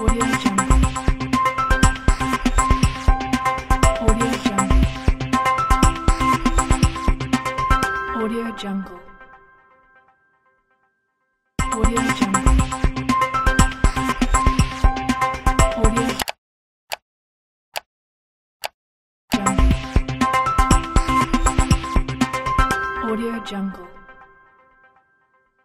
Audio Jungle. Audio Jungle. Audio Jungle. Audio Jungle. Audio Jungle. Audio Jungle.